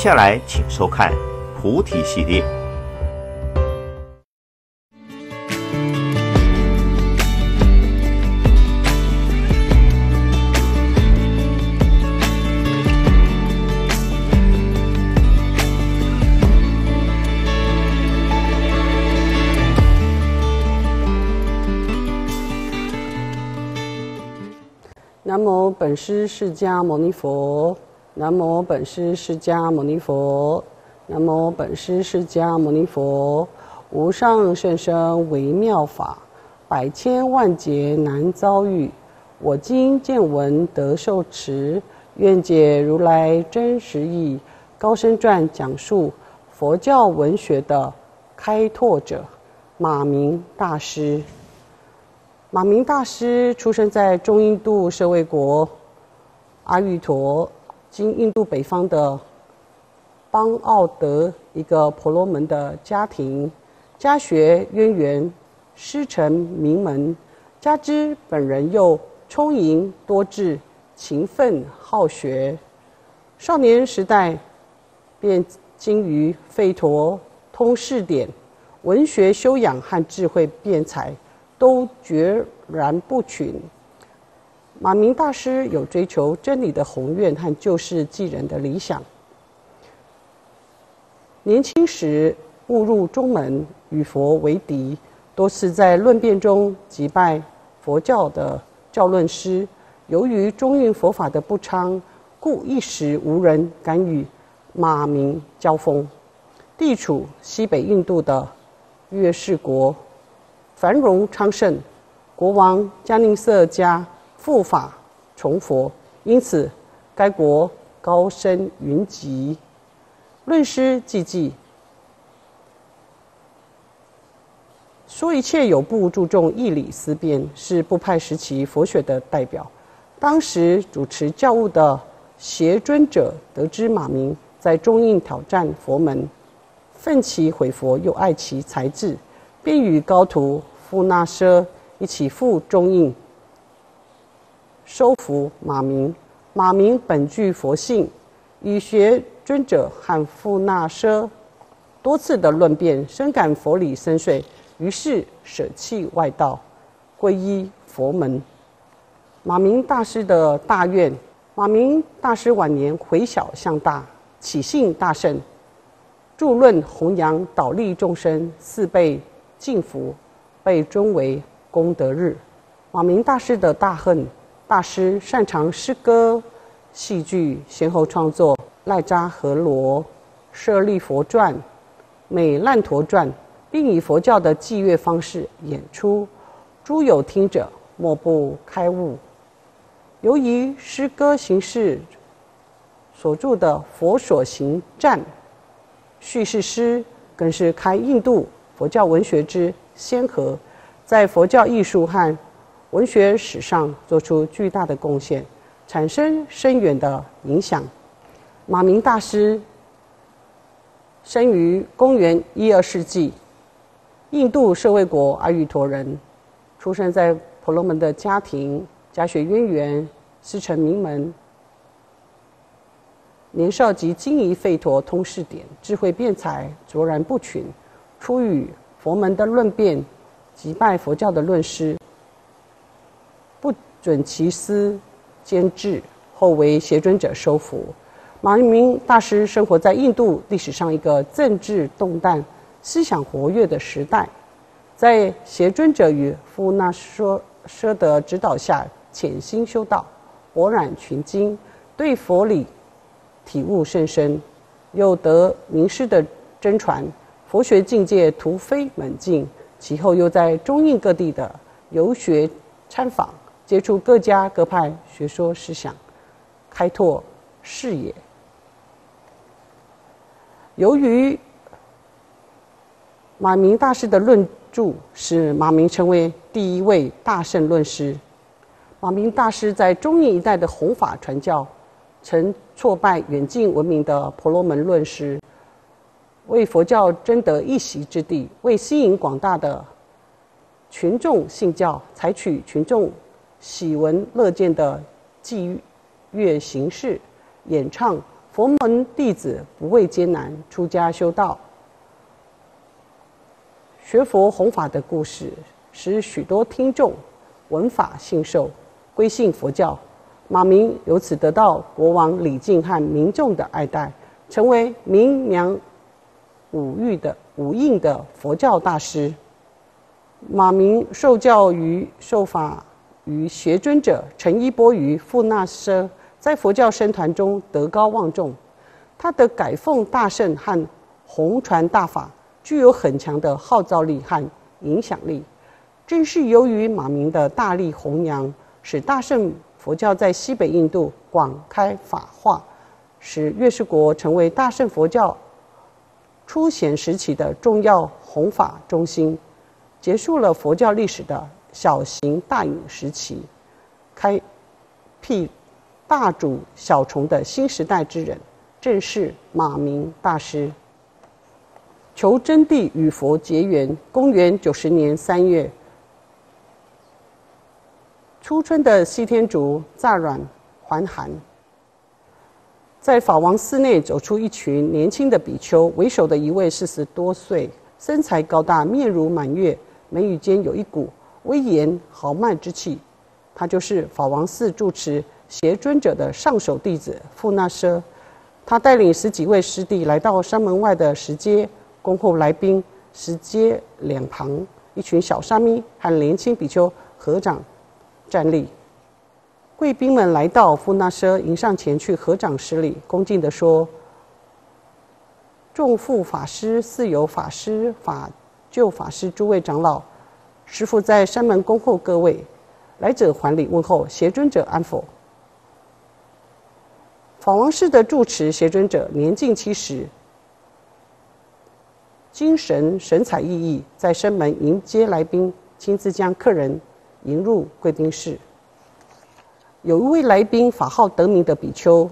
接下来，请收看菩提系列。南无本师释迦牟尼佛，南无本师释迦牟尼佛，南无本师释迦牟尼佛。无上甚深微妙法，百千万劫难遭遇。我今见闻得受持，愿解如来真实义。高僧传讲述佛教文学的开拓者，马明大师。马明大师出生在中印度舍卫国阿育陀，今印度北方的邦奥德一个婆罗门的家庭，家学渊源，师承名门，加之本人又聪颖多智、勤奋好学，少年时代便精于吠陀、通释典、文学修养和智慧辩才。都决然不群。马明大师有追求真理的宏愿和救世济人的理想。年轻时误入中门，与佛为敌，多次在论辩中击败佛教的教论师。由于中印佛法的不昌，故一时无人敢与马明交锋。地处西北印度的月氏国。繁荣昌盛，国王迦宁色家护法崇佛，因此该国高僧云集。论师济济，说一切有部注重义理思辨，是部派时期佛学的代表。当时主持教务的协尊者得知马明在中印挑战佛门，奋起毁佛，又爱其才智，便与高徒。富那奢一起赴中印，收服马明。马明本具佛性，与学尊者和富那奢多次的论辩，深感佛理深邃，于是舍弃外道，皈依佛门。马明大师的大愿，马明大师晚年回小向大，起信大圣，著论弘扬导利众生，四倍敬福。被尊为功德日。马明大师的大恨，大师擅长诗歌、戏剧，先后创作《赖扎和罗》《舍利佛传》《美烂陀传》，并以佛教的祭乐方式演出，诸有听者莫不开悟。由于诗歌形式所著的《佛所行传》叙事诗，更是开印度佛教文学之。先河在佛教艺术和文学史上做出巨大的贡献，产生深远的影响。马明大师生于公元一二世纪，印度社会国阿育陀人，出生在婆罗门的家庭，家学渊源，师承名门。年少即精于吠陀通释典，智慧辩才卓然不群，出于。佛门的论辩，击败佛教的论师，准其师兼治，后为邪尊者收服。马明大师生活在印度历史上一个政治动荡、思想活跃的时代，在邪尊者与富那说舍的指导下，潜心修道，博览群经，对佛理体悟甚深，又得名师的真传。佛学境界突飞猛进，其后又在中印各地的游学参访，接触各家各派学说思想，开拓视野。由于马明大师的论著，使马明成为第一位大圣论师。马明大师在中印一带的弘法传教，曾挫败远近闻名的婆罗门论师。为佛教争得一席之地，为吸引广大的群众信教，采取群众喜闻乐见的祭乐形式，演唱佛门弟子不畏艰难，出家修道。学佛弘法的故事，使许多听众闻法信受，归信佛教。马明由此得到国王李靖和民众的爱戴，成为名扬五域的五印的佛教大师。马明受教于受法与学尊者陈一波于富那奢，在佛教僧团中德高望重。他的改奉大圣和弘传大法。具有很强的号召力和影响力。正是由于马明的大力弘扬，使大圣佛教在西北印度广开法化，使月氏国成为大圣佛教初显时期的重要弘法中心，结束了佛教历史的小行大隐时期，开辟大主小从的新时代之人，正是马明大师。求真谛与佛结缘。公元九十年三月，初春的西天竺乍软还寒，在法王寺内走出一群年轻的比丘，为首的一位四十多岁，身材高大，面如满月，眉宇间有一股威严豪迈之气。他就是法王寺住持协尊者的上首弟子富那奢。他带领十几位师弟来到山门外的石阶。恭候来宾，石阶两旁一群小沙弥和年轻比丘合掌站立。贵宾们来到富那奢，迎上前去合掌施礼，恭敬地说：“众富法师、四有法师、法救法师诸位长老，师父在山门恭候各位。来者还礼问候，邪尊者安否？”法王寺的住持邪尊者年近七十。精神神采奕奕，在山门迎接来宾，亲自将客人迎入贵宾室。有一位来宾法号得名的比丘，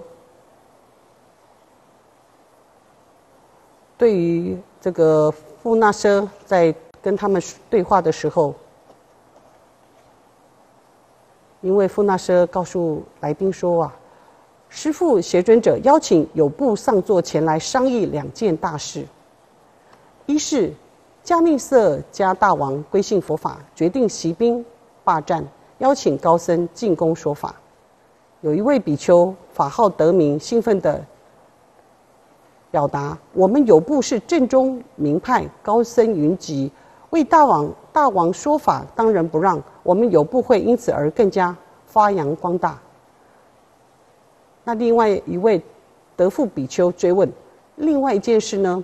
对于这个富那奢在跟他们对话的时候，因为富纳舍告诉来宾说啊，师父邪尊者邀请有部上座前来商议两件大事。一是加密色加大王归信佛法，决定息兵霸占，邀请高僧进宫说法。有一位比丘法号得名，兴奋地表达：“我们有部是正宗名派，高僧云集，为大王大王说法，当仁不让。我们有部会因此而更加发扬光大。”那另外一位德富比丘追问：“另外一件事呢？”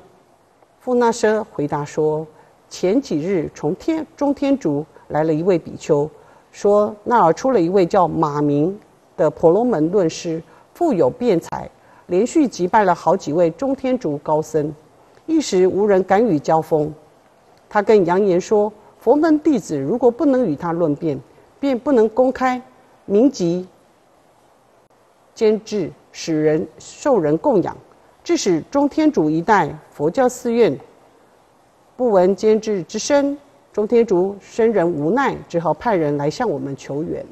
富那奢回答说：“前几日从天中天竺来了一位比丘，说那儿出了一位叫马明的婆罗门论师，富有辩才，连续击败了好几位中天竺高僧，一时无人敢与交锋。他更扬言说，佛门弟子如果不能与他论辩，便不能公开名籍监制，使人受人供养。”致使中天竺一带佛教寺院不闻监制之声，中天竺僧人无奈，只好派人来向我们求援。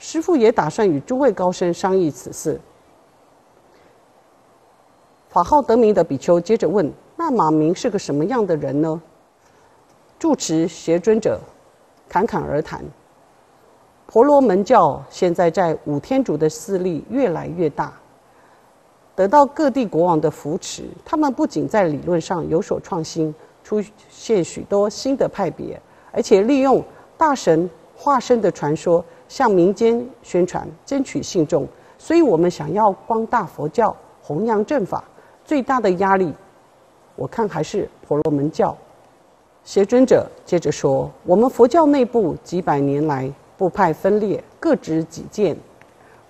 师父也打算与诸位高僧商议此事。法号得名的比丘接着问：“那马明是个什么样的人呢？”住持邪尊者侃侃而谈：“婆罗门教现在在五天竺的势力越来越大。”得到各地国王的扶持，他们不仅在理论上有所创新，出现许多新的派别，而且利用大神化身的传说向民间宣传，争取信众。所以，我们想要光大佛教、弘扬正法，最大的压力，我看还是婆罗门教。邪尊者接着说：“我们佛教内部几百年来部派分裂，各执己见，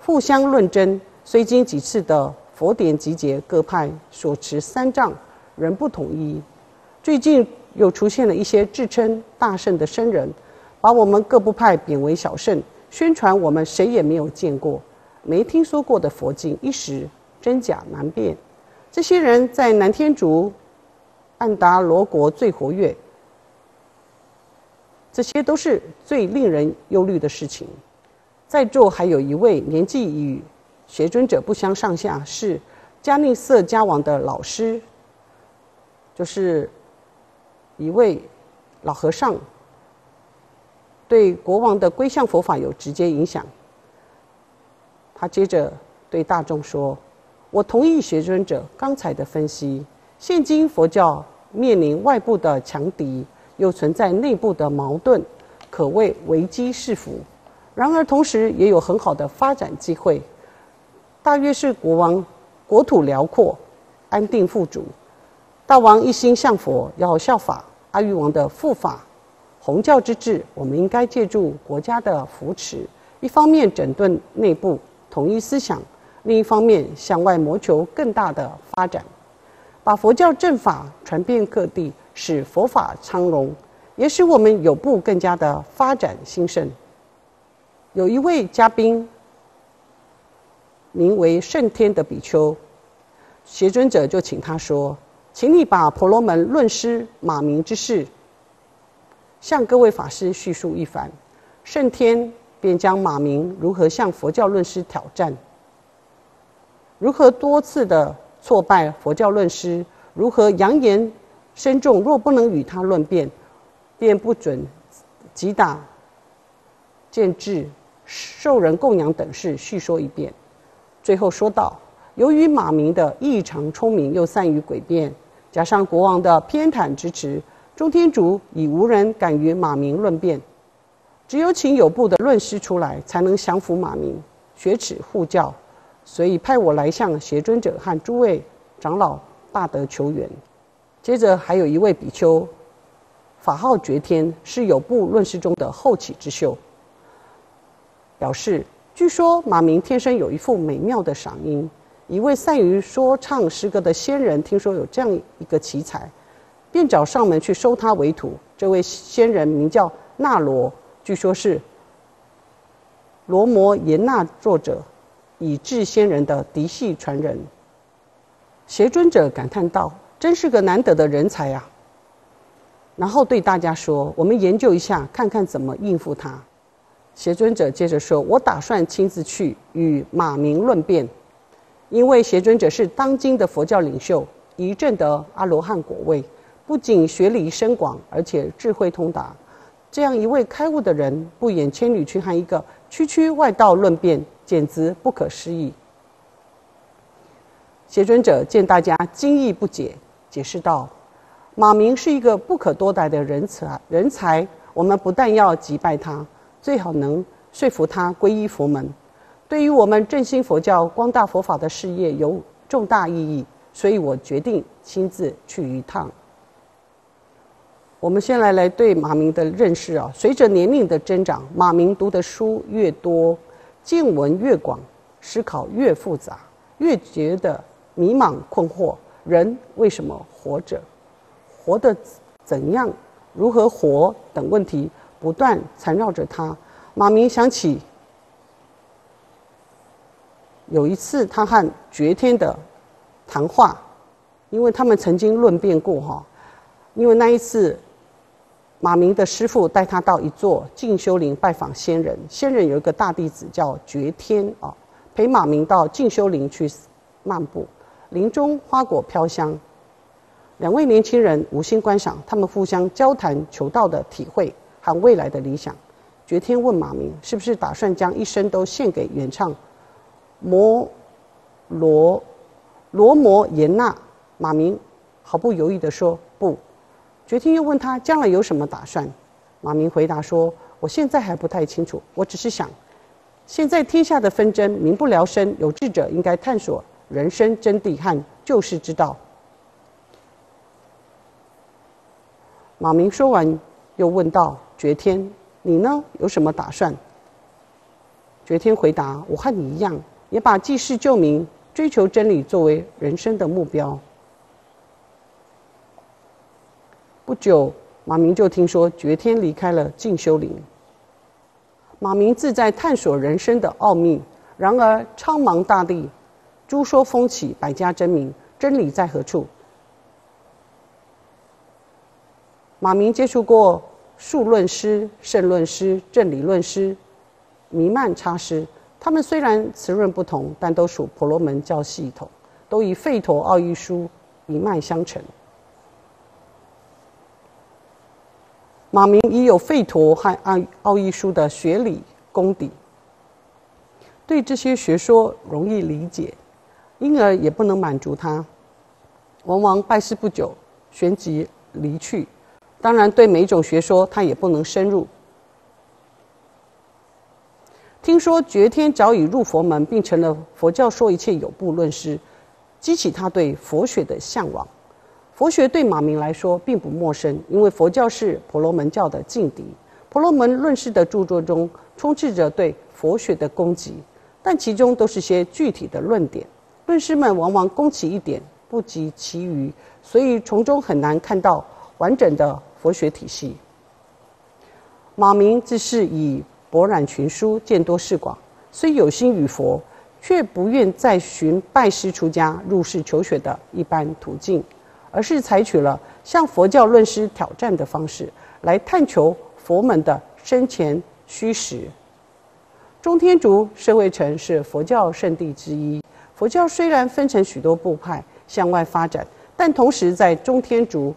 互相论争，虽经几次的。”佛典集结，各派所持三藏仍不统一。最近又出现了一些自称大圣的僧人，把我们各部派贬为小圣，宣传我们谁也没有见过、没听说过的佛经，一时真假难辨。这些人在南天竺、安达罗国最活跃，这些都是最令人忧虑的事情。在座还有一位年纪与学尊者不相上下，是迦内色迦王的老师，就是一位老和尚，对国王的归向佛法有直接影响。他接着对大众说：“我同意学尊者刚才的分析，现今佛教面临外部的强敌，又存在内部的矛盾，可谓危机四伏。然而同时也有很好的发展机会。”大约是国王国土辽阔，安定富足。大王一心向佛，要效法阿育王的护法弘教之志。我们应该借助国家的扶持，一方面整顿内部，统一思想；另一方面向外谋求更大的发展，把佛教正法传遍各地，使佛法昌隆，也使我们有部更加的发展兴盛。有一位嘉宾。名为圣天的比丘，邪尊者就请他说：“请你把婆罗门论师马明之事，向各位法师叙述一番。”圣天便将马明如何向佛教论师挑战，如何多次的挫败佛教论师，如何扬言身重若不能与他论辩，便不准击打、见智、受人供养等事，叙说一遍。最后说道：“由于马明的异常聪明又善于诡辩，加上国王的偏袒支持，中天竺已无人敢与马明论辩。只有请有部的论师出来，才能降服马明，雪耻护教。所以派我来向邪尊者和诸位长老大德求援。接着还有一位比丘，法号觉天，是有部论师中的后起之秀，表示。”据说马明天生有一副美妙的嗓音，一位善于说唱诗歌的仙人听说有这样一个奇才，便找上门去收他为徒。这位仙人名叫那罗，据说是罗摩耶那作者以智仙人的嫡系传人。邪尊者感叹道：“真是个难得的人才啊！”然后对大家说：“我们研究一下，看看怎么应付他。”邪尊者接着说：“我打算亲自去与马明论辩，因为邪尊者是当今的佛教领袖，已证得阿罗汉果位，不仅学理深广，而且智慧通达。这样一位开悟的人，不远千里去和一个区区外道论辩，简直不可思议。”邪尊者见大家惊异不解，解释道：“马明是一个不可多得的人才，人才，我们不但要击败他。”最好能说服他皈依佛门，对于我们振兴佛教、光大佛法的事业有重大意义，所以我决定亲自去一趟。我们先来来对马明的认识啊，随着年龄的增长，马明读的书越多，见闻越广，思考越复杂，越觉得迷茫困惑。人为什么活着？活得怎样？如何活？等问题。不断缠绕着他。马明想起有一次他和觉天的谈话，因为他们曾经论辩过哈。因为那一次，马明的师傅带他到一座静修林拜访仙人，仙人有一个大弟子叫觉天啊，陪马明到静修林去漫步，林中花果飘香，两位年轻人无心观赏，他们互相交谈求道的体会。和未来的理想，觉天问马明：“是不是打算将一生都献给原唱摩罗罗摩耶那？”马明毫不犹豫地说：“不。”觉天又问他：“将来有什么打算？”马明回答说：“我现在还不太清楚，我只是想，现在天下的纷争，民不聊生，有志者应该探索人生真谛和救世之道。”马明说完，又问道。觉天，你呢？有什么打算？觉天回答：“我和你一样，也把济世救民、追求真理作为人生的目标。”不久，马明就听说觉天离开了静修林。马明自在探索人生的奥秘，然而苍茫大地，诸说风起，百家争鸣，真理在何处？马明接触过。数论师、圣论师、正理论师、弥漫差师，他们虽然词论不同，但都属婆罗门教系统，都以吠陀奥义书一脉相承。马明已有吠陀和奥奥义书的学理功底，对这些学说容易理解，因而也不能满足他，往往拜师不久，旋即离去。当然，对每种学说，他也不能深入。听说觉天早已入佛门，并成了佛教说一切有部论师，激起他对佛学的向往。佛学对马明来说并不陌生，因为佛教是婆罗门教的劲敌。婆罗门论师的著作中充斥着对佛学的攻击，但其中都是些具体的论点。论师们往往攻其一点，不及其余，所以从中很难看到完整的佛学体系。马明自是以博览群书，见多识广，虽有心与佛，却不愿再寻拜师出家、入世求学的一般途径。而是采取了向佛教论师挑战的方式，来探求佛门的生前虚实。中天竺社会城是佛教圣地之一。佛教虽然分成许多部派向外发展，但同时在中天竺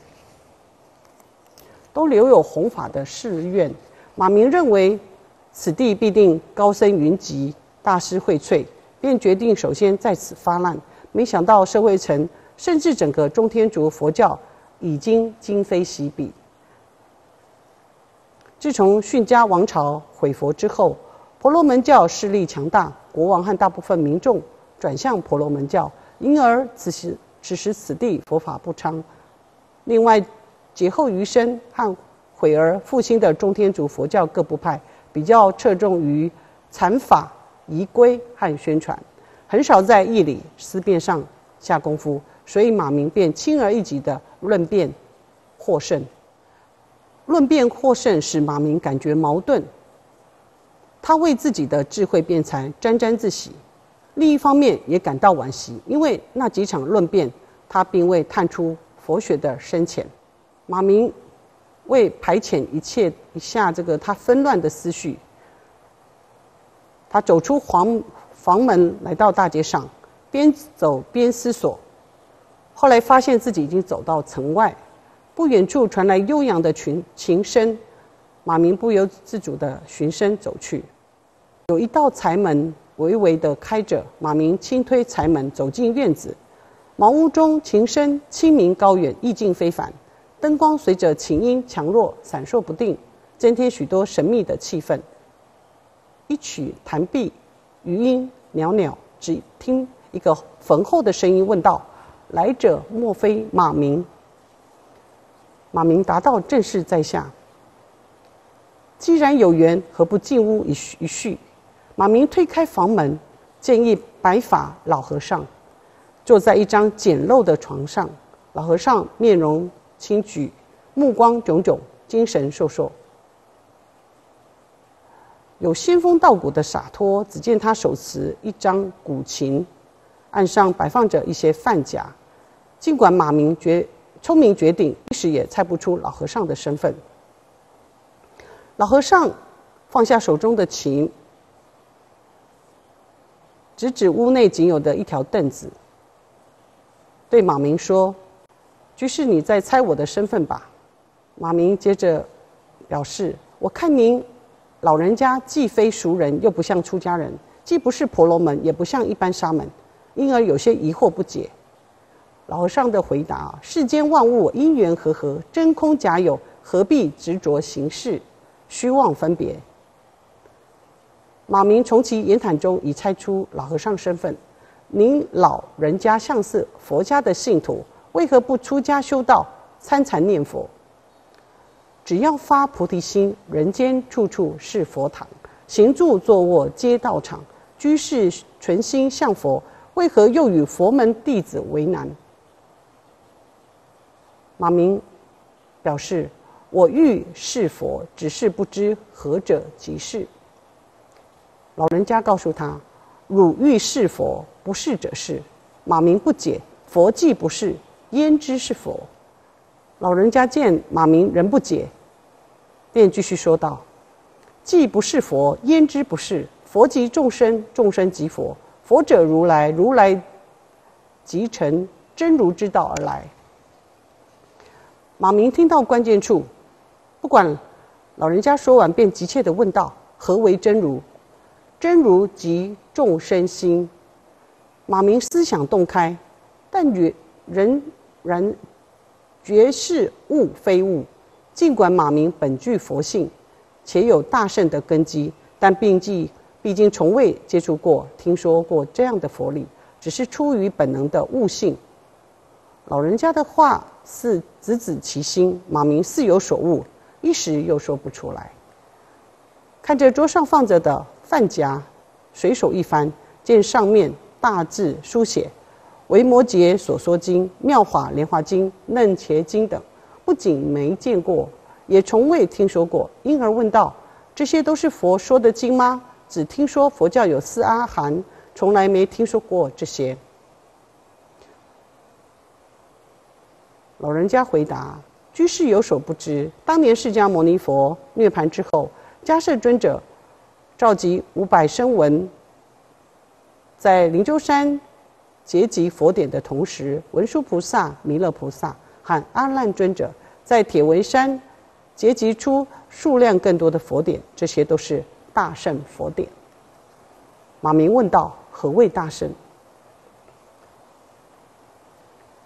都留有弘法的誓愿。马明认为此地必定高僧云集，大师荟萃，便决定首先在此发难。没想到社会城。甚至整个中天竺佛教已经今非昔比。自从逊迦王朝毁佛之后，婆罗门教势力强大，国王和大部分民众转向婆罗门教，因而此时此时此地佛法不昌。另外，劫后余生和毁而复兴的中天竺佛教各部派比较侧重于禅法仪规和宣传，很少在义理思辨上下功夫。所以马明便轻而易举的论辩获胜。论辩获胜使马明感觉矛盾，他为自己的智慧辩才沾沾自喜，另一方面也感到惋惜，因为那几场论辩他并未探出佛学的深浅。马明为排遣一切一下这个他纷乱的思绪，他走出房房门来到大街上，边走边思索。后来发现自己已经走到城外，不远处传来悠扬的琴琴声，马明不由自主地循声走去。有一道柴门微微地开着，马明轻推柴门走进院子。茅屋中琴声清明高远，意境非凡，灯光随着琴音强弱闪烁不定，增添许多神秘的气氛。一曲弹毕，余音袅袅，只听一个浑厚的声音问道。来者莫非马明？马明答道：“正是在下。既然有缘，何不进屋一叙一叙？”马明推开房门，见一白发老和尚坐在一张简陋的床上。老和尚面容清举，目光炯炯，精神烁烁，有仙风道骨的洒脱。只见他手持一张古琴，案上摆放着一些饭夹。尽管马明绝聪明绝顶，一时也猜不出老和尚的身份。老和尚放下手中的琴，指指屋内仅有的一条凳子，对马明说：“居士，你在猜我的身份吧？”马明接着表示：“我看您老人家既非俗人，又不像出家人，既不是婆罗门，也不像一般沙门，因而有些疑惑不解。”老和尚的回答：“世间万物因缘和合，真空假有，何必执着形式，虚妄分别？”马明从其言谈中已猜出老和尚身份。您老人家像是佛家的信徒，为何不出家修道，参禅念佛？只要发菩提心，人间处处是佛堂，行住坐卧皆道场。居士存心向佛，为何又与佛门弟子为难？马明表示：“我欲是佛，只是不知何者即是。”老人家告诉他：“汝欲是佛，不是者是。”马明不解：“佛既不是，焉知是佛？”老人家见马明仍不解，便继续说道：“既不是佛，焉知不是？佛即众生，众生即佛。佛者如来，如来即成真如之道而来。马明听到关键处，不管老人家说完，便急切地问道：“何为真如？”真如即众生心。马明思想洞开，但觉仍然觉是物非物。尽管马明本具佛性，且有大圣的根基，但并既毕竟从未接触过、听说过这样的佛理，只是出于本能的悟性。老人家的话似直指其心，马明似有所悟，一时又说不出来。看着桌上放着的饭夹，随手一翻，见上面大字书写“维摩诘所说经”“妙法莲华经”“楞伽经”等，不仅没见过，也从未听说过，因而问道：“这些都是佛说的经吗？”只听说佛教有四阿含，从来没听说过这些。老人家回答：“居士有所不知，当年释迦牟尼佛涅盘之后，迦摄尊者召集五百声闻，在灵鹫山结集佛典的同时，文殊菩萨、弥勒菩萨和阿难尊者在铁围山结集出数量更多的佛典，这些都是。”大圣佛典。马明问道：“何谓大圣？”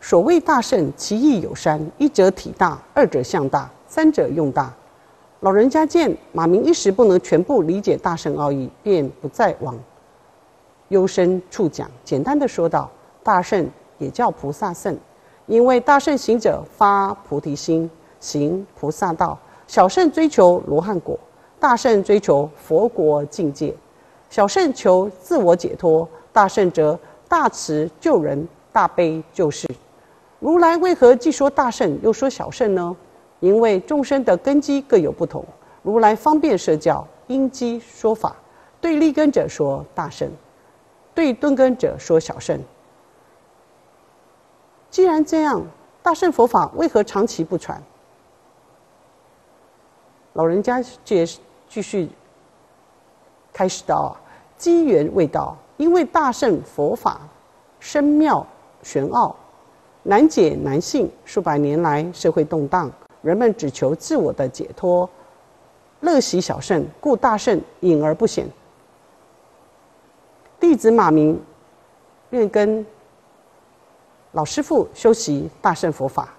所谓大圣，其意有三：一者体大，二者相大，三者用大。老人家见马明一时不能全部理解大圣奥义，便不再往幽深处讲，简单的说道：“大圣也叫菩萨圣，因为大圣行者发菩提心，行菩萨道；小圣追求罗汉果。”大圣追求佛国境界，小圣求自我解脱，大圣则大慈救人，大悲救世。如来为何既说大圣，又说小圣呢？因为众生的根基各有不同。如来方便设教，因机说法，对立根者说大圣，对顿根者说小圣。既然这样，大圣佛法为何长期不传？老人家解。继续开始到机缘未到，因为大圣佛法深妙玄奥，难解难信。数百年来社会动荡，人们只求自我的解脱，乐习小圣，故大圣隐而不显。弟子马明愿跟老师傅修习大圣佛法。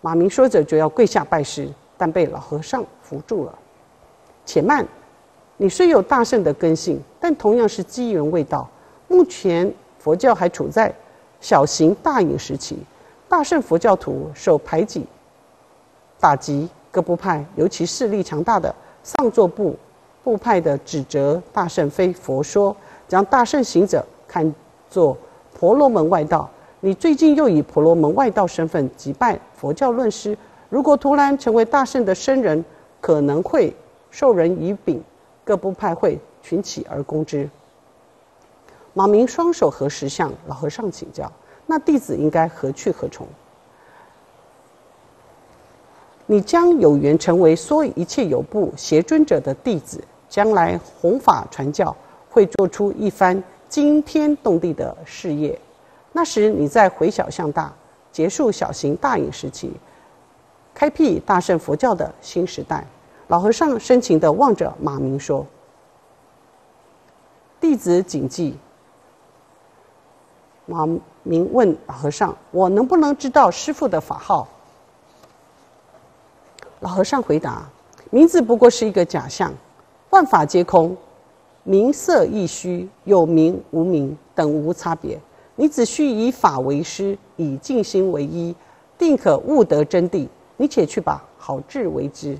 马明说着就要跪下拜师，但被老和尚扶住了。且慢，你虽有大圣的根性，但同样是机缘未到。目前佛教还处在小型大隐时期，大圣佛教徒受排挤、打击，各部派尤其势力强大的上座部部派的指责大圣非佛说，将大圣行者看作婆罗门外道。你最近又以婆罗门外道身份击败佛教论师，如果突然成为大圣的僧人，可能会。受人以柄，各部派会群起而攻之。马明双手合十向老和尚请教：“那弟子应该何去何从？”你将有缘成为说一切有部邪尊者的弟子，将来弘法传教，会做出一番惊天动地的事业。那时你再回小向大，结束小型大隐时期，开辟大乘佛教的新时代。老和尚深情地望着马明说：“弟子谨记。”王明问老和尚：“我能不能知道师傅的法号？”老和尚回答：“名字不过是一个假象，万法皆空，名色亦虚，有名无名等无差别。你只需以法为师，以静心为依，定可悟得真谛。你且去吧，好自为之。”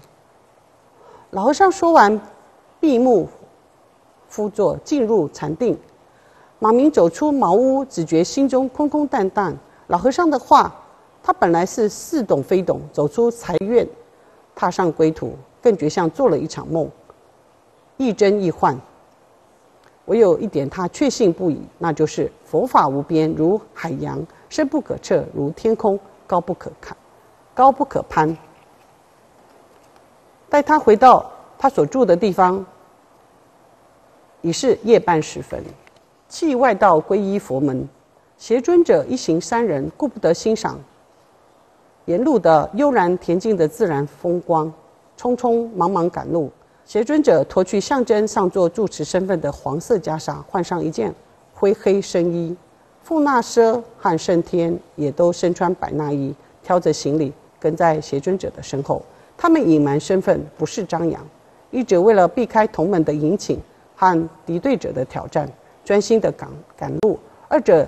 老和尚说完，闭目趺坐，进入禅定。马明走出茅屋，只觉心中空空荡荡。老和尚的话，他本来是似懂非懂。走出财院，踏上归途，更觉像做了一场梦，亦真亦幻。唯有一点，他确信不疑，那就是佛法无边，如海洋；深不可测，如天空；高不可看，高不可攀。待他回到他所住的地方，已是夜半时分，弃外道皈依佛门。邪尊者一行三人顾不得欣赏沿路的悠然恬静的自然风光，匆匆忙忙赶路。邪尊者脱去象征上座住持身份的黄色袈裟，换上一件灰黑深衣。富那奢和圣天也都身穿百衲衣，挑着行李跟在邪尊者的身后。他们隐瞒身份，不是张扬，一直为了避开同门的迎请和敌对者的挑战，专心的赶赶路。二者。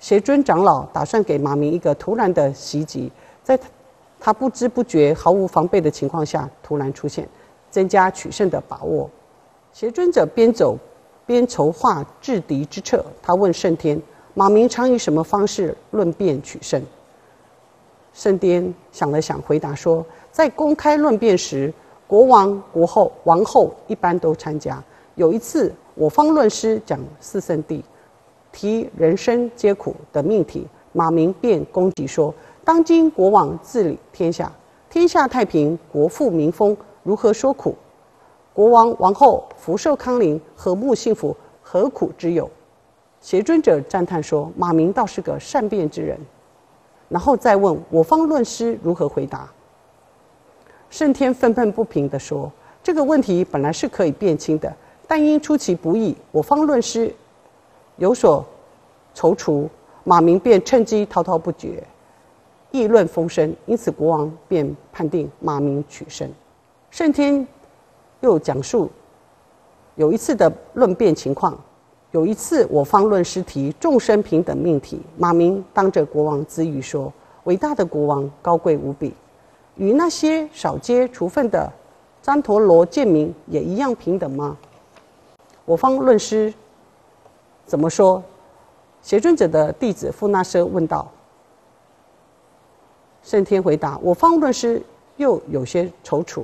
邪尊长老打算给马明一个突然的袭击，在他不知不觉、毫无防备的情况下突然出现，增加取胜的把握。邪尊者边走边筹划制敌之策。他问圣天：“马明常以什么方式论辩取胜？”圣天想了想，回答说：“在公开论辩时，国王、国后、王后一般都参加。有一次，我方论师讲四圣地。”提人生皆苦的命题，马明便攻击说：“当今国王治理天下，天下太平，国富民丰，如何说苦？国王王后福寿康宁，和睦幸福，何苦之有？”邪尊者赞叹说：“马明倒是个善辩之人。”然后再问我方论师如何回答。圣天愤愤不平地说：“这个问题本来是可以辩清的，但因出其不意，我方论师。”有所踌躇，马明便趁机滔滔不绝，议论风声。因此，国王便判定马明取胜。圣天又讲述有一次的论辩情况：有一次，我方论师提众生平等命题，马明当着国王之语说：“伟大的国王，高贵无比，与那些少接除分的旃陀罗贱民也一样平等吗？”我方论师。怎么说？邪尊者的弟子富那舍问道。圣天回答：“我方论师又有些踌躇。”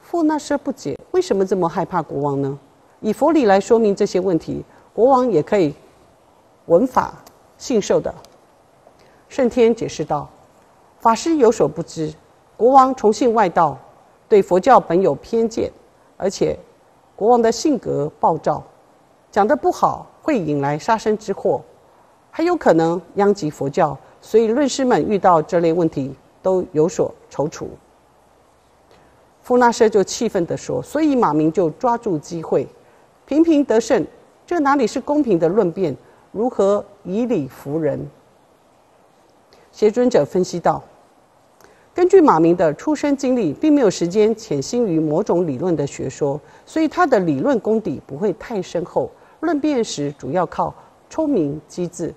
富那舍不解：“为什么这么害怕国王呢？”以佛理来说明这些问题，国王也可以闻法信受的。圣天解释道：“法师有所不知，国王崇信外道，对佛教本有偏见，而且国王的性格暴躁。”讲得不好，会引来杀身之祸，还有可能殃及佛教。所以论师们遇到这类问题都有所踌躇。富那舍就气愤地说：“所以马明就抓住机会，频频得胜。这哪里是公平的论辩？如何以理服人？”邪尊者分析道：“根据马明的出生经历，并没有时间潜心于某种理论的学说，所以他的理论功底不会太深厚。”论辩时主要靠聪明机智，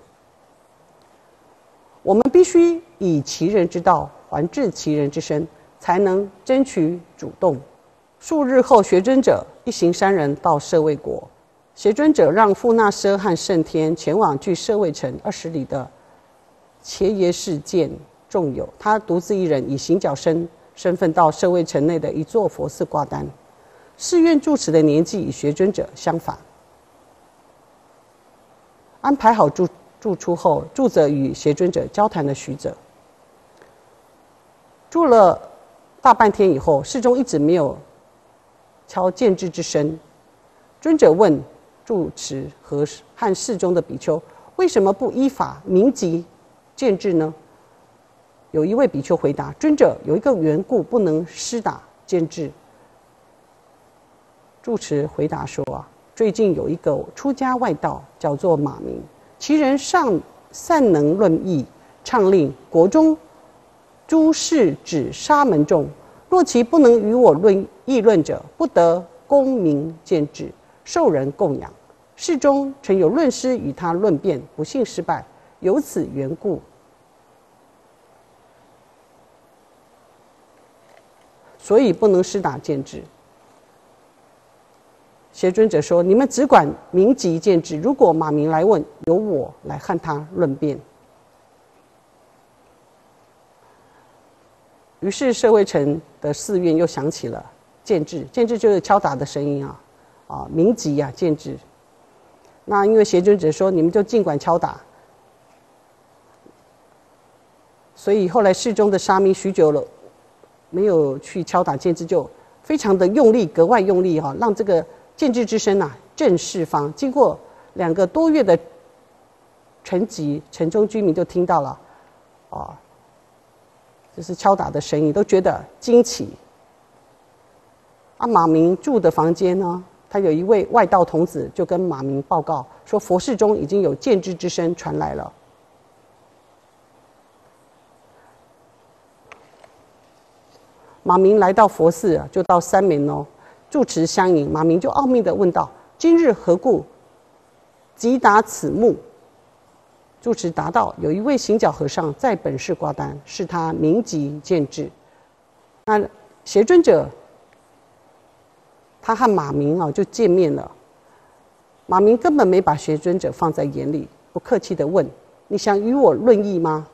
我们必须以其人之道还治其人之身，才能争取主动。数日后，学尊者一行三人到舍卫国，学尊者让富那奢和圣天前往距舍卫城二十里的伽耶氏见众友，他独自一人以行脚身身份到舍卫城内的一座佛寺挂单。寺院住持的年纪与学尊者相仿。安排好住住处后，住着与学尊者交谈的许久，住了大半天以后，寺中一直没有敲建制之声。尊者问住持和和寺中的比丘：“为什么不依法明即建制呢？”有一位比丘回答：“尊者有一个缘故，不能施打建制。”住持回答说：“啊。”最近有一个出家外道，叫做马明，其人上善能论义，畅令国中诸事指沙门众。若其不能与我论议论者，不得功名见智，受人供养。世中曾有论师与他论辩，不幸失败，由此缘故，所以不能施打见智。邪尊者说：“你们只管明即见之。如果马明来问，由我来和他论辩。”于是社会城的寺院又响起了见智，见智就是敲打的声音啊，啊，明即呀，见智。那因为邪尊者说：“你们就尽管敲打。”所以后来寺中的沙弥许久了没有去敲打见智，就非常的用力，格外用力哈，让这个。建制之声呐正释放。经过两个多月的沉寂，城中居民就听到了，啊，就是敲打的声音，都觉得惊奇。啊，马明住的房间呢，他有一位外道童子就跟马明报告说，佛寺中已经有建制之声传来了。马明来到佛寺，就到三门哦，住持相迎。马明就奥秘的问道：“今日何故即达此墓？”住持答道：“有一位行脚和尚在本市挂单，是他名籍见智。那邪尊者，他和马明啊就见面了。马明根本没把邪尊者放在眼里，不客气的问：“你想与我论议吗？”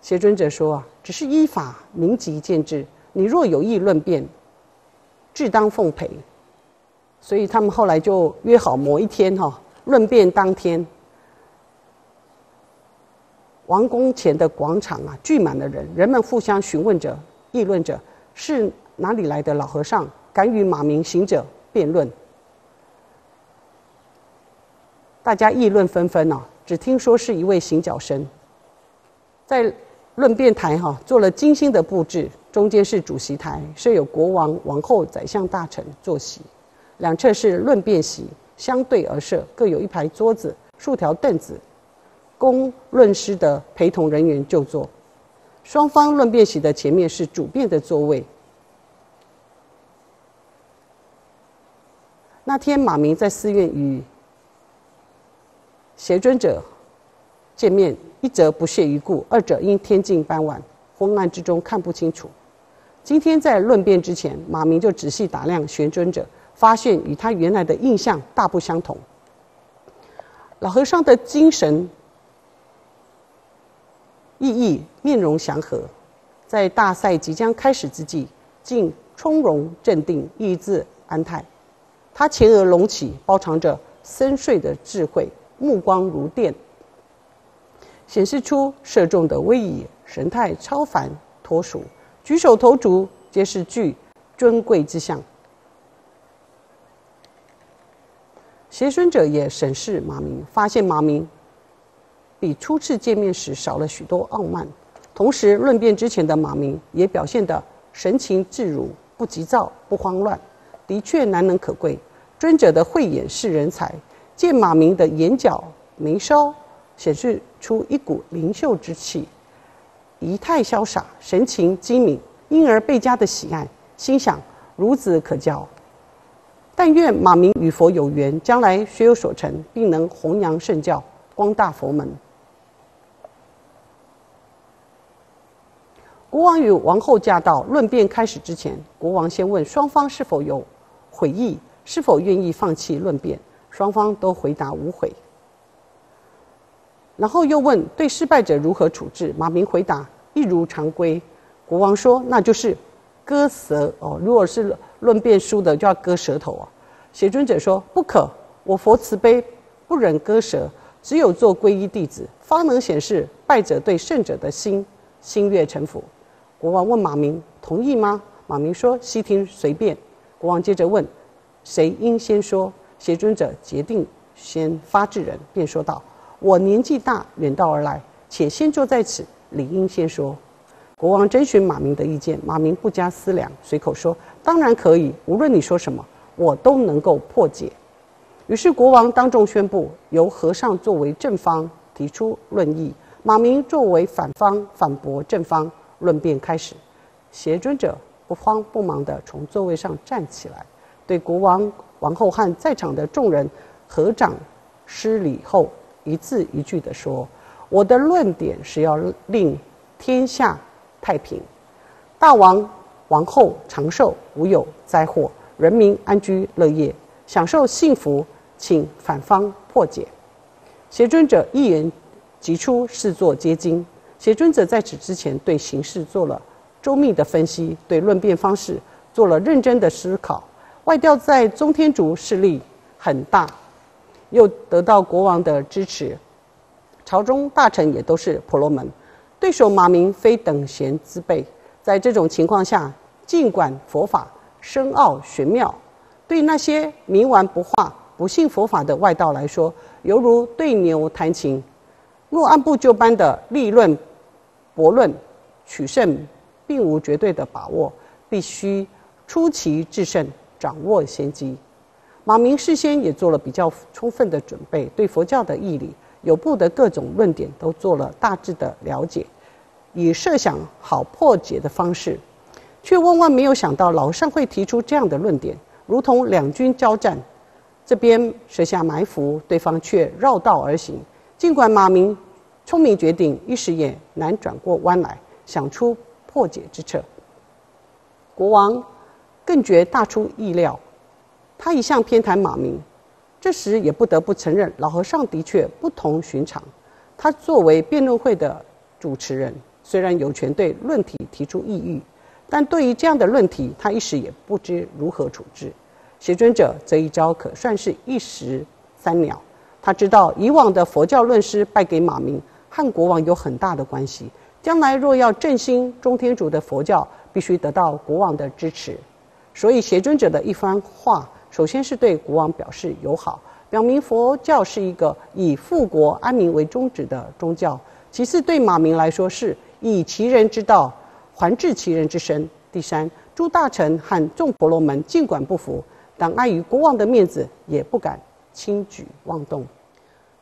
邪尊者说：“啊，只是依法明即见智。你若有意论辩，自当奉陪。”所以他们后来就约好某一天哈，论辩当天，王宫前的广场啊，聚满了人，人们互相询问着、议论着，是哪里来的老和尚，敢与马明行者辩论？大家议论纷纷啊，只听说是一位行脚僧，在。论辩台哈做了精心的布置，中间是主席台，设有国王、王后、宰相、大臣坐席，两侧是论辩席，相对而设，各有一排桌子、数条凳子，供论师的陪同人员就坐。双方论辩席的前面是主辩的座位。那天马明在寺院与邪尊者见面。一则不屑一顾，二者因天近傍晚，昏暗之中看不清楚。今天在论辩之前，马明就仔细打量玄尊者，发现与他原来的印象大不相同。老和尚的精神奕奕，面容祥和，在大赛即将开始之际，竟从容镇定，意志安泰。他前额隆起，包藏着深邃的智慧，目光如电。显示出射中的威仪，神态超凡脱俗，举手投足皆是具尊贵之相。邪孙者也审视马明，发现马明比初次见面时少了许多傲慢，同时论辩之前的马明也表现得神情自如，不急躁，不慌乱，的确难能可贵。尊者的慧眼是人才，见马明的眼角眉梢。显示出一股灵秀之气，仪态潇洒，神情机敏，因而倍加的喜爱。心想孺子可教，但愿马明与佛有缘，将来学有所成，并能弘扬圣教，光大佛门。国王与王后驾到，论辩开始之前，国王先问双方是否有悔意，是否愿意放弃论辩，双方都回答无悔。然后又问对失败者如何处置？马明回答一如常规。国王说：“那就是割舌哦。如果是论辩输的，就要割舌头啊。”邪尊者说：“不可，我佛慈悲，不忍割舌，只有做皈依弟子，方能显示败者对胜者的心心悦诚服。”国王问马明同意吗？马明说：“悉听随便。”国王接着问：“谁应先说？”邪尊者决定先发制人，便说道。我年纪大，远道而来，且先坐在此，理应先说。国王征询马明的意见，马明不加思量，随口说：“当然可以，无论你说什么，我都能够破解。”于是国王当众宣布，由和尚作为正方提出论议，马明作为反方反驳正方。论辩开始，邪尊者不慌不忙地从座位上站起来，对国王、王后和在场的众人合掌施礼后。一字一句地说：“我的论点是要令天下太平，大王王后长寿，无有灾祸，人民安居乐业，享受幸福。请反方破解。”邪尊者一言即出，视作结晶。邪尊者在此之前对形势做了周密的分析，对论辩方式做了认真的思考。外调在中天竺势力很大。又得到国王的支持，朝中大臣也都是婆罗门，对手马明非等闲之辈。在这种情况下，尽管佛法深奥玄妙，对那些冥顽不化、不信佛法的外道来说，犹如对牛弹琴。若按部就班的立论、驳论、取胜，并无绝对的把握，必须出奇制胜，掌握先机。马明事先也做了比较充分的准备，对佛教的义理、有部的各种论点都做了大致的了解，以设想好破解的方式，却万万没有想到老上会提出这样的论点，如同两军交战，这边设下埋伏，对方却绕道而行。尽管马明聪明绝顶，一时也难转过弯来，想出破解之策。国王更觉大出意料。他一向偏袒马明，这时也不得不承认，老和尚的确不同寻常。他作为辩论会的主持人，虽然有权对论题提出异议，但对于这样的论题，他一时也不知如何处置。邪尊者这一招可算是一石三鸟。他知道以往的佛教论师败给马明，和国王有很大的关系。将来若要振兴中天竺的佛教，必须得到国王的支持。所以邪尊者的一番话。首先是对国王表示友好，表明佛教是一个以富国安民为宗旨的宗教。其次，对马明来说是以其人之道还治其人之身。第三，诸大臣和众婆罗门尽管不服，但碍于国王的面子，也不敢轻举妄动。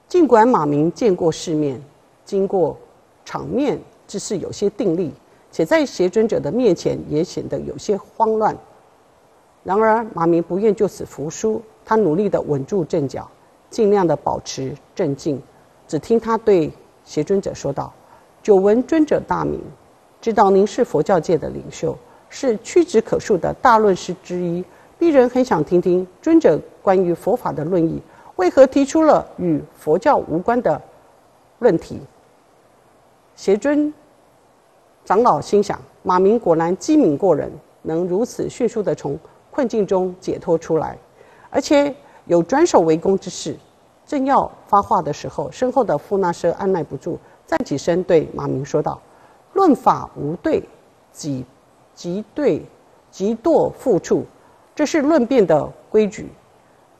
尽管马明见过世面，经过场面之事有些定力，且在邪尊者的面前也显得有些慌乱。然而，马明不愿就此服输，他努力地稳住阵脚，尽量地保持镇静。只听他对邪尊者说道：“久闻尊者大名，知道您是佛教界的领袖，是屈指可数的大论师之一。鄙人很想听听尊者关于佛法的论议，为何提出了与佛教无关的论题？”邪尊长老心想：马明果然机敏过人，能如此迅速地从。困境中解脱出来，而且有转守为攻之势。正要发话的时候，身后的富那舍按耐不住，站起身对马明说道：“论法无对，即即对，即堕复处，这是论辩的规矩。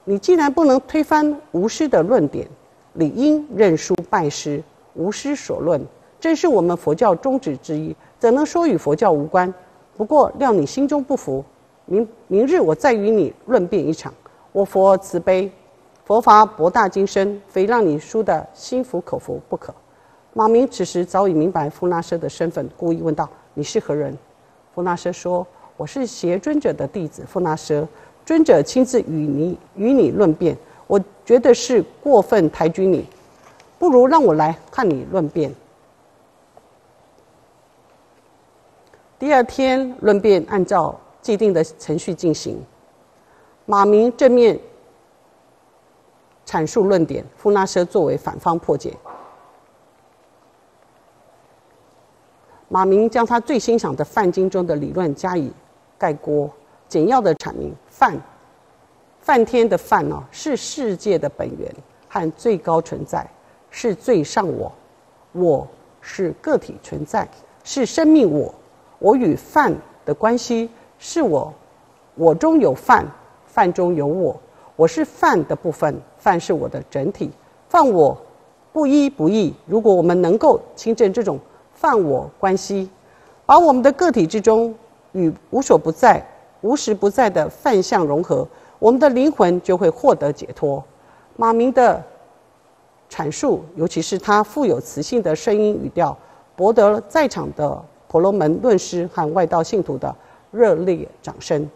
你既然不能推翻无师的论点，理应认输拜师。无师所论，正是我们佛教宗旨之一，怎能说与佛教无关？不过料你心中不服。”明明日我再与你论辩一场。我佛慈悲，佛法博大精深，非让你输得心服口服不可。马明此时早已明白富那舍的身份，故意问道：“你是何人？”富那舍说：“我是邪尊者的弟子。”富那舍，尊者亲自与你与你论辩，我觉得是过分抬举你，不如让我来看你论辩。第二天论辩按照。既定的程序进行。马明正面阐述论点，富那舍作为反方破解。马明将他最欣赏的梵经中的理论加以概括，简要的阐明：梵，梵天的梵呢，是世界的本源和最高存在，是最上我，我是个体存在，是生命我，我与梵的关系。是我，我中有饭，饭中有我，我是饭的部分，饭是我的整体，饭我不一不异。如果我们能够清正这种犯我关系，把我们的个体之中与无所不在、无时不在的饭相融合，我们的灵魂就会获得解脱。马明的阐述，尤其是他富有磁性的声音语调，博得了在场的婆罗门论师和外道信徒的。热烈掌声。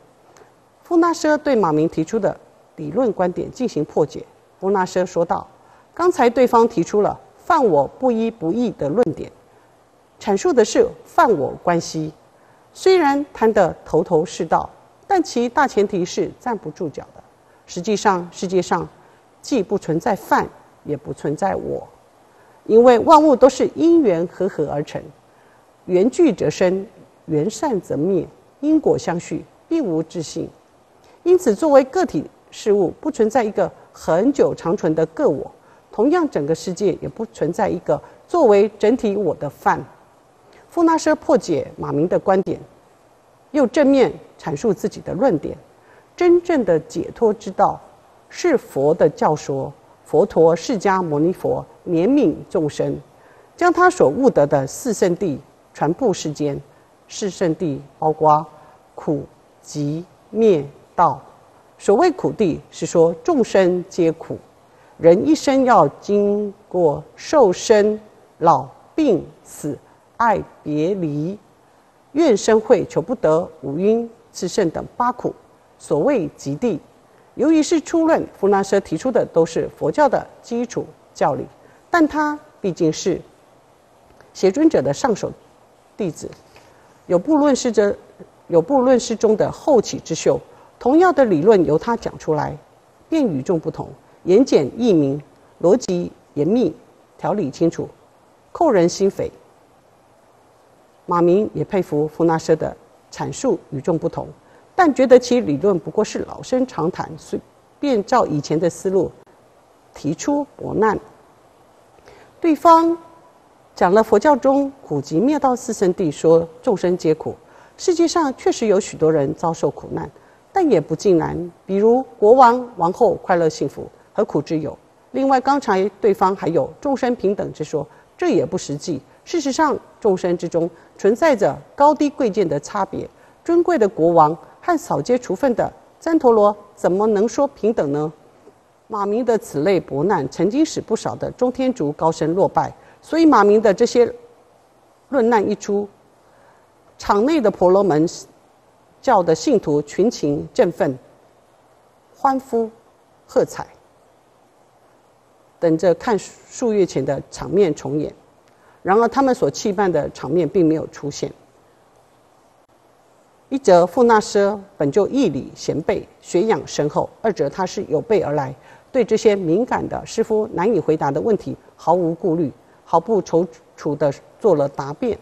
富那舍对马明提出的理论观点进行破解。富那舍说道：“刚才对方提出了犯我不依不义的论点，阐述的是犯我关系。虽然谈得头头是道，但其大前提是站不住脚的。实际上，世界上既不存在犯，也不存在我，因为万物都是因缘合合而成，缘聚则生，缘散则灭。”因果相续，并无自性，因此作为个体事物，不存在一个恒久长存的个我。同样，整个世界也不存在一个作为整体我的范。富纳舍破解马明的观点，又正面阐述自己的论点，真正的解脱之道是佛的教说。佛陀释迦牟尼佛怜悯众生，将他所悟得的四圣谛传布世间。四圣谛包括苦、集、灭、道。所谓苦谛，是说众生皆苦，人一生要经过受生、老、病、死、爱别离、怨生会、求不得、五阴炽盛等八苦。所谓极谛。由于是初论，弗那舍提出的都是佛教的基础教理，但他毕竟是邪尊者的上首弟子，有部论师者，有部论师中的后起之秀，同样的理论由他讲出来，便与众不同，言简意明，逻辑严密，条理清楚，扣人心扉。马明也佩服弗纳舍的阐述与众不同。但觉得其理论不过是老生常谈，随便照以前的思路提出驳难。对方讲了佛教中苦集灭道四圣谛，说众生皆苦，世界上确实有许多人遭受苦难，但也不尽然。比如国王、王后快乐幸福，何苦之有？另外，刚才对方还有众生平等之说，这也不实际。事实上，众生之中存在着高低贵贱的差别，尊贵的国王。和扫街除粪的旃陀罗怎么能说平等呢？马明的此类博难，曾经使不少的中天竺高僧落败，所以马明的这些论难一出，场内的婆罗门教的信徒群情振奋，欢呼喝彩，等着看数月前的场面重演。然而，他们所期盼的场面并没有出现。一则富那舍本就义理贤备，学养深厚；二则他是有备而来，对这些敏感的、师傅难以回答的问题毫无顾虑，毫不踌躇地做了答辩。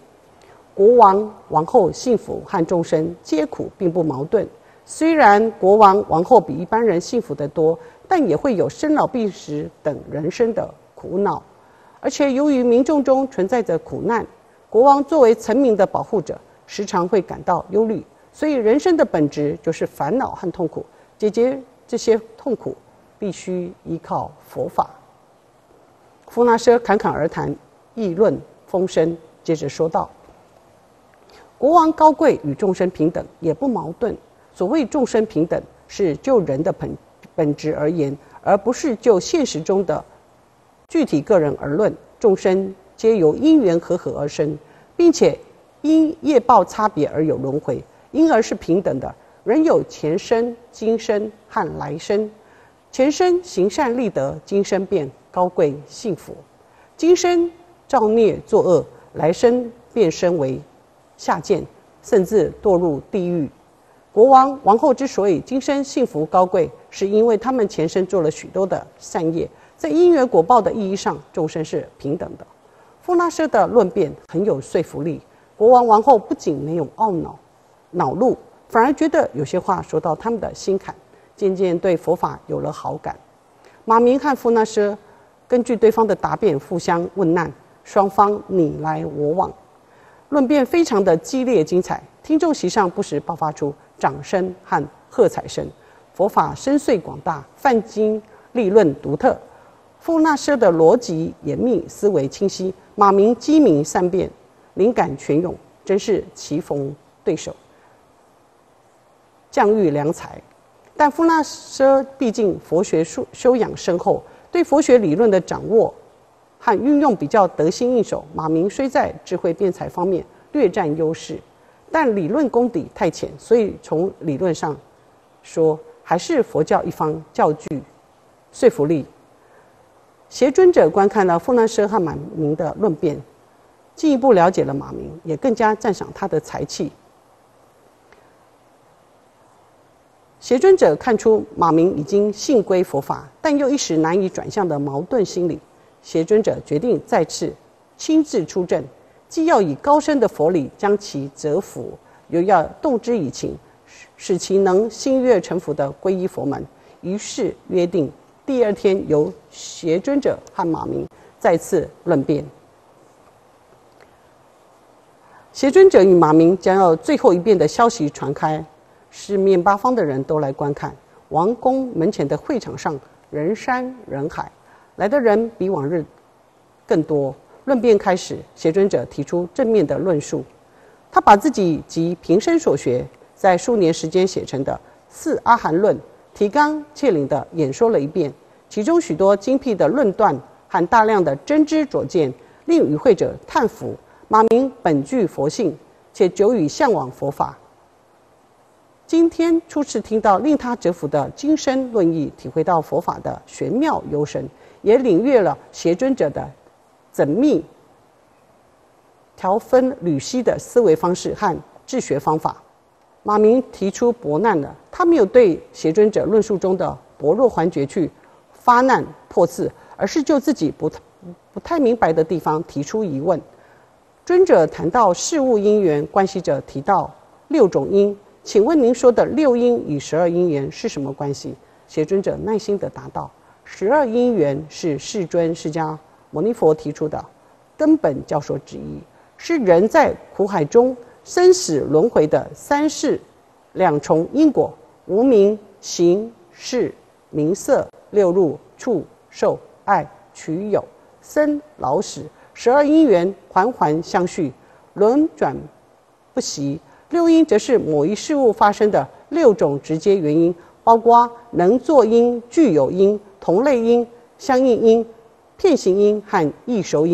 国王、王后幸福和众生皆苦，并不矛盾。虽然国王、王后比一般人幸福得多，但也会有生老病死等人生的苦恼。而且由于民众中存在着苦难，国王作为臣民的保护者，时常会感到忧虑。所以，人生的本质就是烦恼和痛苦。解决这些痛苦，必须依靠佛法。富那舍侃侃而谈，议论风声，接着说道：“国王高贵与众生平等也不矛盾。所谓众生平等，是就人的本本质而言，而不是就现实中的具体个人而论。众生皆由因缘和合而生，并且因业报差别而有轮回。”因而是平等的，人有前生、今生和来生。前生行善立德，今生便高贵幸福；今生造孽作恶，来生变身为下贱，甚至堕入地狱。国王、王后之所以今生幸福高贵，是因为他们前生做了许多的善业，在因缘果报的意义上，众生是平等的。富那舍的论辩很有说服力，国王、王后不仅没有懊恼。恼怒，反而觉得有些话说到他们的心坎，渐渐对佛法有了好感。马明和富那舍根据对方的答辩互相问难，双方你来我往，论辩非常的激烈精彩。听众席上不时爆发出掌声和喝彩声。佛法深邃广大，泛经立论独特。富那舍的逻辑严密，思维清晰；马明机敏善辩，灵感泉涌，真是棋逢对手。降育良才，但富那舍毕竟佛学修修养深厚，对佛学理论的掌握和运用比较得心应手。马明虽在智慧辩才方面略占优势，但理论功底太浅，所以从理论上说，还是佛教一方较具说服力。邪尊者观看了富那舍和马明的论辩，进一步了解了马明，也更加赞赏他的才气。邪尊者看出马明已经信归佛法，但又一时难以转向的矛盾心理。邪尊者决定再次亲自出阵，既要以高深的佛理将其折服，又要动之以情，使其能心悦诚服的皈依佛门。于是约定第二天由邪尊者和马明再次论辩。邪尊者与马明将要最后一遍的消息传开。四面八方的人都来观看。王宫门前的会场上人山人海，来的人比往日更多。论辩开始，写尊者提出正面的论述。他把自己及平生所学，在数年时间写成的《四阿含论》提纲挈领地演说了一遍，其中许多精辟的论断和大量的真知灼见，令与会者叹服。马明本具佛性，且久已向往佛法。今天初次听到令他折服的经生论义，体会到佛法的玄妙幽深，也领略了邪尊者的。缜密调分缕析的思维方式和治学方法。马明提出博难了，他没有对邪尊者论述中的薄弱环节去发难破次，而是就自己不不太明白的地方提出疑问。尊者谈到事物因缘关系者，提到六种因，请问您说的六因与十二因缘是什么关系？邪尊者耐心地答道：十二因缘是世尊释迦。牟尼佛提出的根本教说之一，是人在苦海中生死轮回的三世两重因果：无名、行、识、名色、六入、触、受、爱、取、有、生、老、死，十二因缘环环相续，轮转不息。六因则是某一事物发生的六种直接原因，包括能作因、具有因、同类因、相应因。片形音和易熟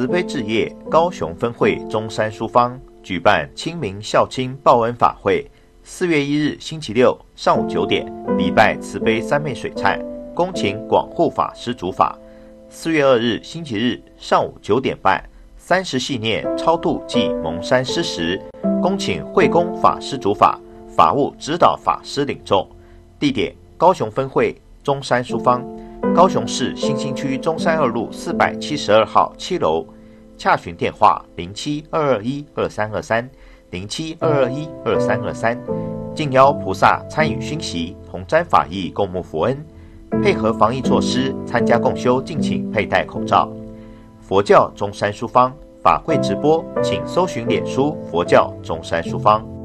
慈悲。置业高雄分会中山书坊举办清明孝亲报恩法会。四月一日星期六上午九点，礼拜慈悲三昧水忏，恭请广护法师主法。四月二日星期日上午九点半，三十系念超度暨蒙山施食，恭请慧公法师主法，法务指导法师领众。地点：高雄分会中山书坊，高雄市新兴区中山二路四百七十二号七楼。洽询电话：零七二二一二三二三，零七二二一二三二三。敬邀菩萨参与熏习，同沾法益，共沐佛恩。配合防疫措施，参加共修，敬请佩戴口罩。佛教中山书坊法会直播，请搜寻脸书佛教中山书坊。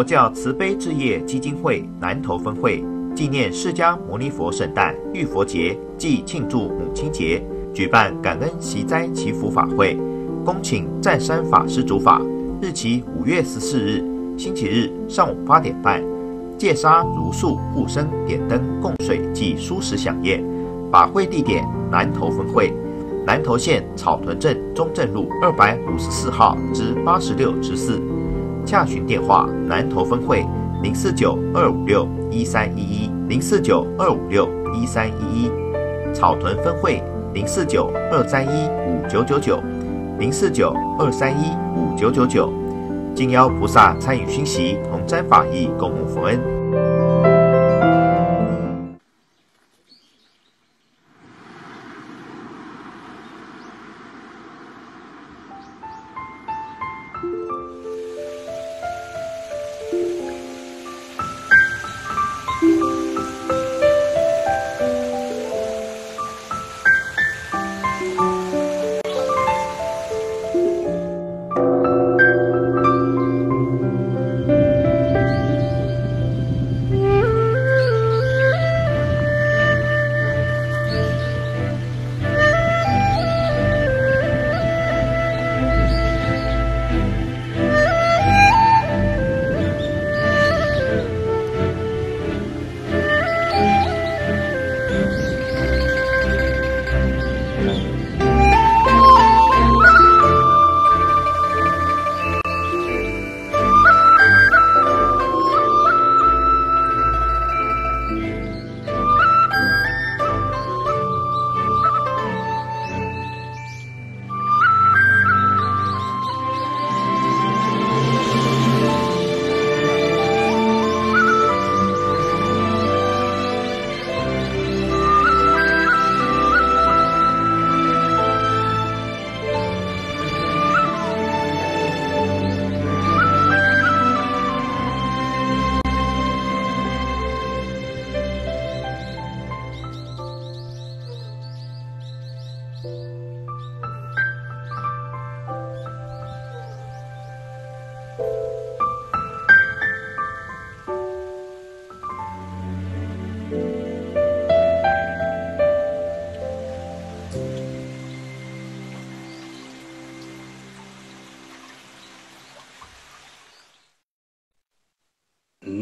佛教慈悲置业基金会南投分会。纪念释迦牟尼佛圣诞、浴佛节暨庆祝母亲节，举办感恩祈灾祈福法会，恭请湛山法师主法。日期五月十四日，星期日上午八点半，戒杀如素护生点灯供水及素食享宴。法会地点南投分会，南投县草屯镇中正路二百五十四号之八十六之四。洽询电话：南投分会零四九二五六。一三一一零四九二五六一三一一，草屯分会零四九二三一五九九九零四九二三一五九九九，敬邀菩萨参与熏习，同沾法益，共沐佛恩。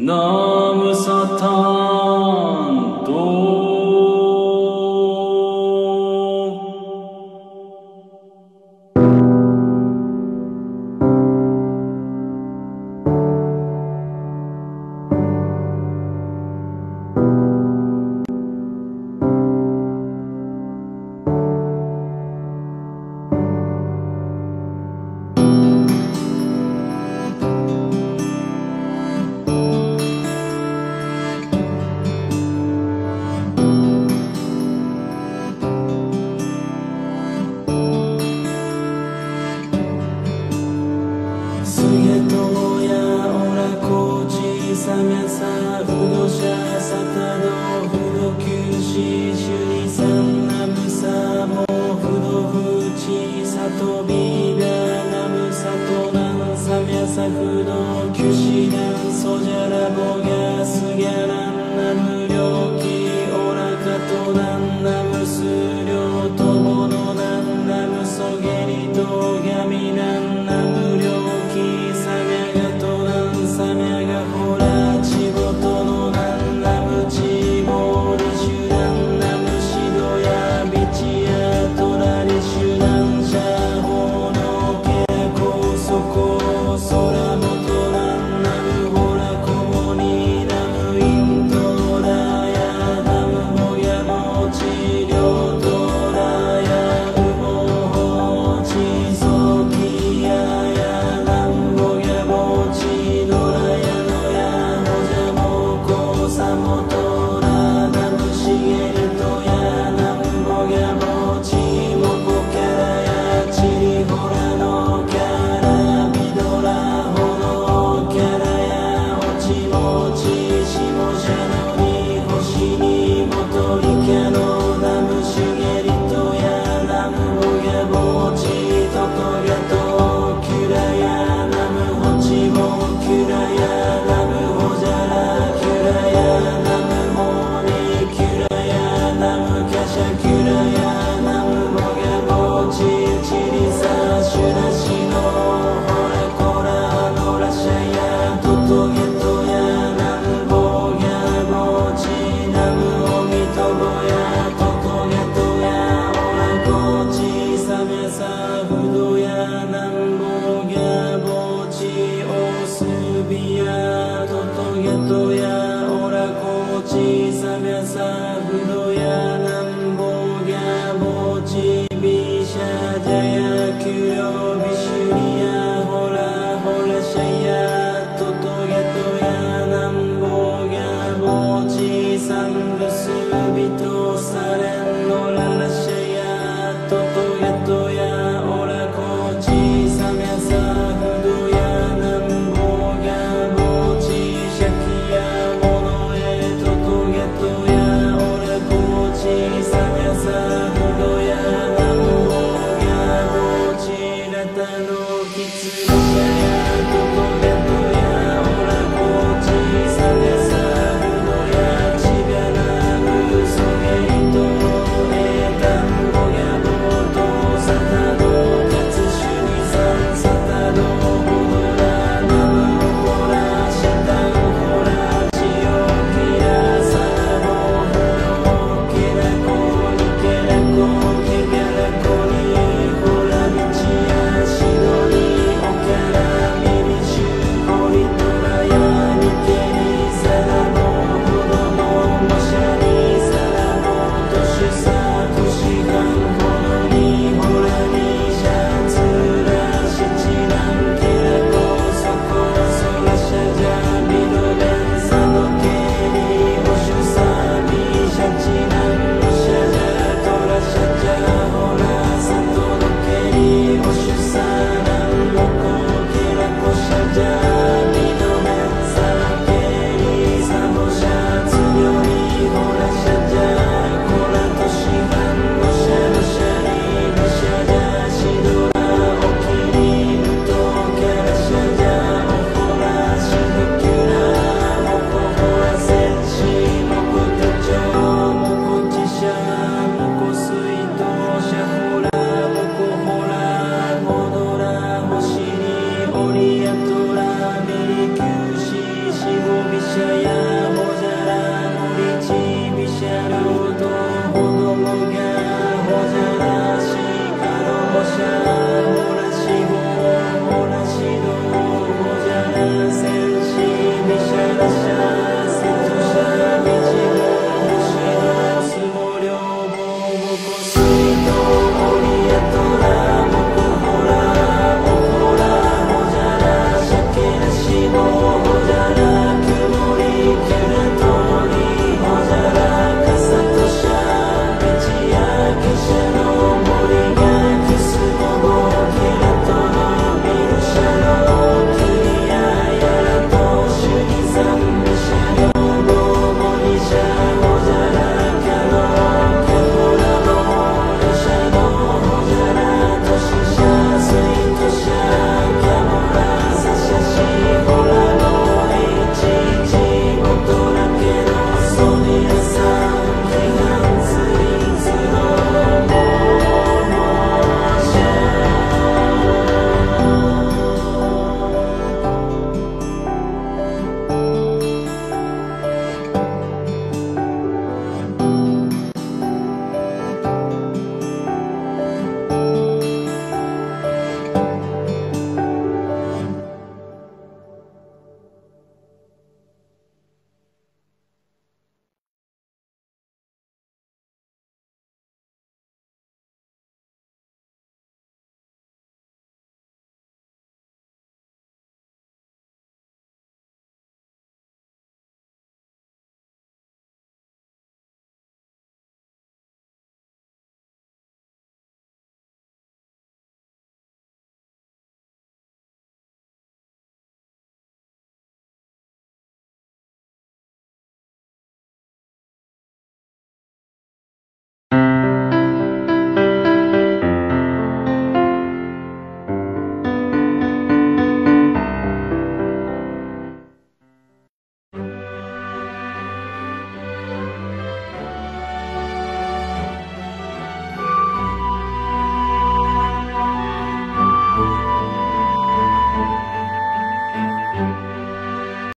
नाम सा